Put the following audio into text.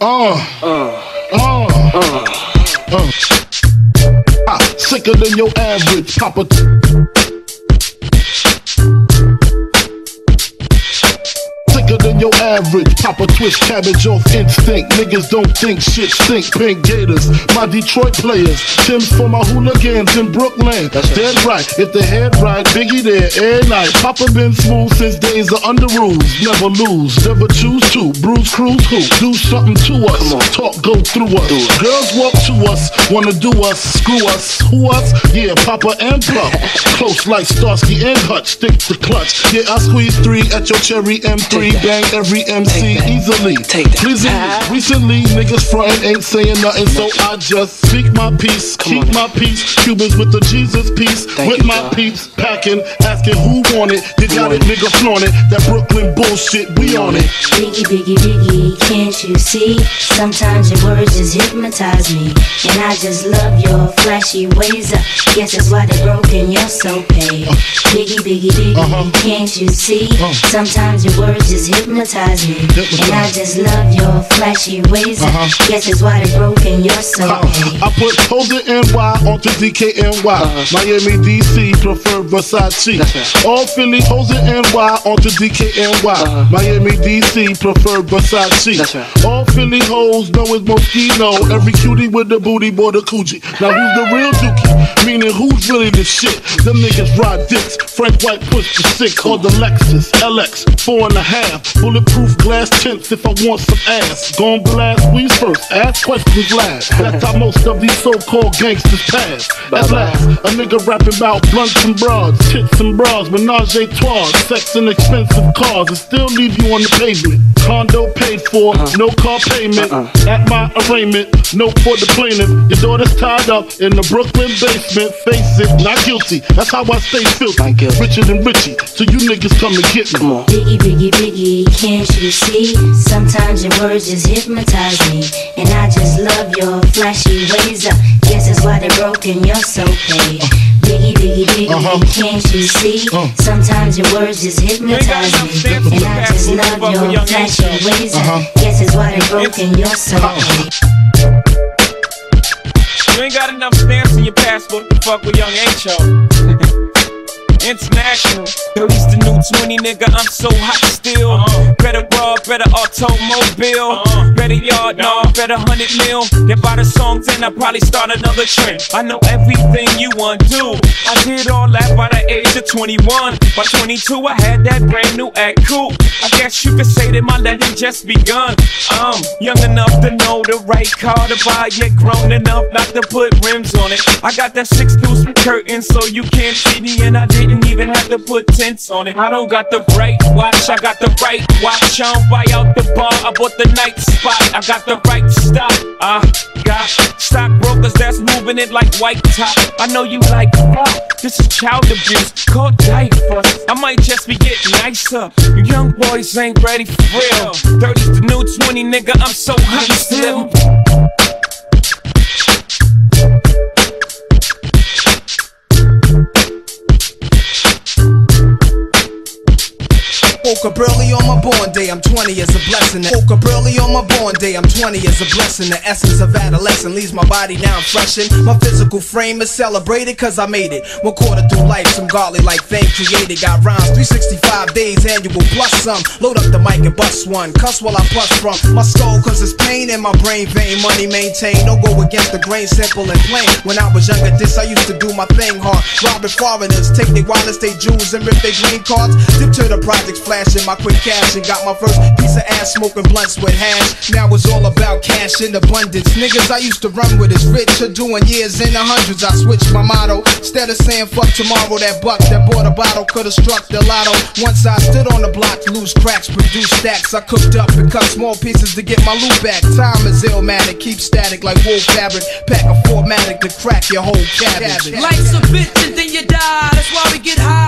Uh, uh, uh, uh. uh. Ah, sicker than your average Papa. Sicker than your average. Papa twist cabbage off instinct. Niggas don't think shit stink. Pink Gators, my Detroit players. Tim's for my hooligans in Brooklyn. That's Dead right. If the head right, Biggie there every night. Papa been smooth since days of Underoos. Never lose, never choose to. Bruise, cruise, who? Do something to us. Talk, go through us. Girls walk to us, wanna do us, screw us. Who us? Yeah, Papa and Puff. Close like Starsky and Hutch. Stick to clutch. Yeah, I squeeze three at your cherry M3. Bang every MC easily. Pleasingly. Recently, niggas frontin' ain't saying nothing, so I just speak my peace, keep my peace. Cubans with the Jesus peace, with my peeps packing, asking who want it. Did you got it, nigga, flaunt it. That Brooklyn bullshit, we on it. Biggie, biggie, biggie, can't you see? Sometimes your words just hypnotize me. And I just love your flashy ways. I guess that's why they're broken, you're so paid. Uh. Biggie, biggie, biggie, uh-huh. can't you see? Uh. Sometimes your words just hypnotize me. And I just love your flashy ways. I guess that's why they broke broken, you're so paid. Uh-uh. I put Hoser NY onto DKNY. Uh-huh. Miami, DC, prefer Versace. All Philly, Hoser NY onto DKNY. Uh-huh. Miami, DC, prefer Versace. All Philly hoes know it's Moschino. Every cutie with the booty, boy, the coochie. Now who's the real dookie? Meaning who's really the shit? Them niggas ride dicks. Frank White push the six or the Lexus LX, four and a half. Bulletproof glass tints if I want some ass. Gon' blast weeds first, ask questions last. That's how most of these so-called gangsters pass. At last, a nigga rapping about blunts and broads, tits and bras, menage a trois, sex and expensive cars, and still leave you on the pavement. Condo paid for, no car payment. Uh-uh. At my arraignment, no for the plaintiff. Your daughter's tied up in the Brooklyn basement. Face it, not guilty. That's how I stay filthy. Richer than Richie, so you niggas come and get me. Come on. Biggie, biggie, biggie, can't you see? Sometimes your words just hypnotize me. And I just love your flashy ways. I guess that's why they're broken, you're so paid. Biggie, biggie, biggie, uh-huh. can't you see? Uh. Sometimes your words just hypnotize me. And I love your flashy ways. I guess that's why they're broken, your soul. You ain't got enough stamps in your passport to fuck with young H.O. International, at least the new 20 nigga, I'm so hot still. Uh-huh. Better raw, better automobile, uh-huh. better yard, no, better hundred mil. They by the songs and I probably start another trend. I know everything you want to. I did all that by the age of 21. By 22, I had that brand new act cool. I guess you could say that my legend just begun. I'm young enough to know the right car to buy, yet grown enough not to put rims on it. I got that six deuce curtain so you can't see me, and I didn't even have to put tents on it. I don't got the right watch, I got the right watch. I don't buy out the bar, I bought the night spot. I got the right stop. I uh, got stockbrokers that's moving it like white top. I know you like fuck. This is child abuse, called diapers. I might just be getting nicer. You young boys ain't ready for real. 30's the new 20, nigga. I'm so hot still. Woke up early on my born day, I'm 20 is a blessing. Woke up early on my born day, I'm 20 is a blessing. The essence of adolescence leaves my body now I'm freshened. My physical frame is celebrated cause I made it. One quarter through life, some godly like thing created. Got rhymes, 365 days annual plus some. Load up the mic and bust one. Cuss while I bust from my skull cause it's pain in my brain vein. Money maintained. Don't go against the grain, simple and plain. When I was younger, this I used to do my thing hard. Robbing foreigners, take their wallets, they jewels, and rip their green cards. Dip to the projects, flashing my quick cash and got my first piece of ass smoking blunts with hash. Now it's all about cash in abundance. Niggas I used to run with is rich or doing years in the hundreds. I switched my motto. Instead of saying fuck tomorrow, that buck that bought a bottle could've struck the lotto. Once I stood on the block, loose cracks, produce stacks. I cooked up and cut small pieces to get my loot back. Time is illmatic, keep static like wool fabric. Pack a formatic to crack your whole cabbage. Life's a bitch and then you die. That's why we get high.